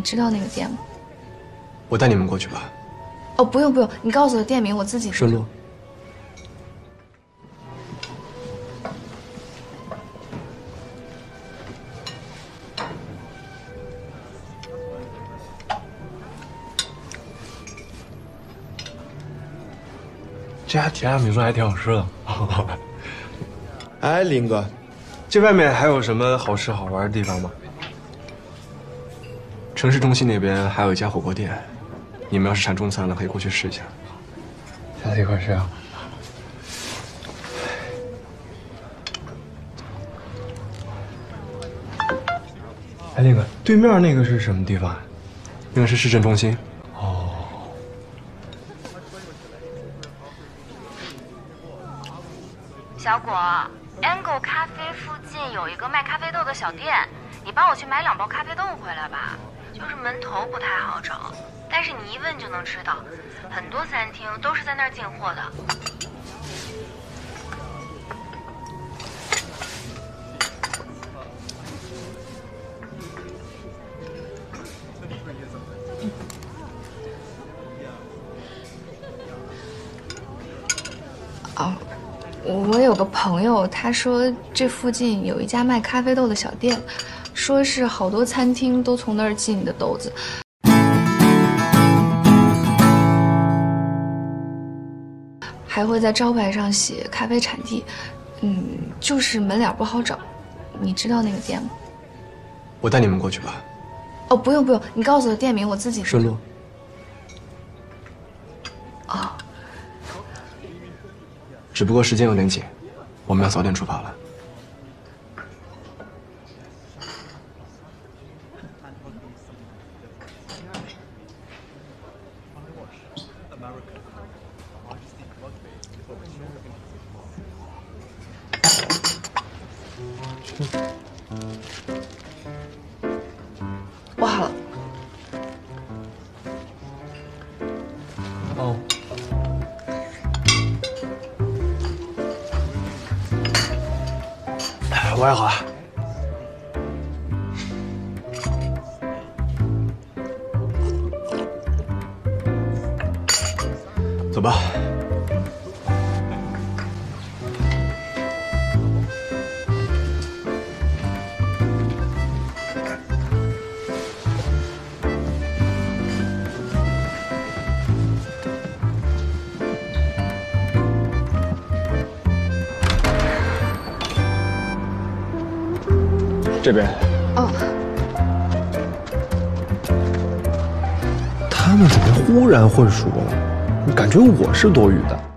你知道那个店吗？我带你们过去吧。哦，不用不用，你告诉我店名，我自己。顺路。这家提拉米苏还挺好吃的。哎，林哥，这外面还有什么好吃好玩的地方吗？城市中心那边还有一家火锅店，你们要是馋中餐了，可以过去试一下。下次一块吃啊！哎，那个对面那个是什么地方？那个是市政中心。哦。小果，Angle 咖啡附近有一个卖咖啡豆的小店，你帮我去买两包咖啡豆回来吧。就是门头不太好找，但是你一问就能知道，很多餐厅都是在那儿进货的。哦，我有个朋友，他说这附近有一家卖咖啡豆的小店。说是好多餐厅都从那儿进的豆子，还会在招牌上写咖啡产地，嗯，就是门脸不好找。你知道那个店吗？我带你们过去吧。哦，不用不用，你告诉我店名，我自己。顺路。哦。只不过时间有点紧，我们要早点出发了。我好了。哦。我也好了。走吧。这边。哦。他们怎么忽然混熟了？感觉我是多余的。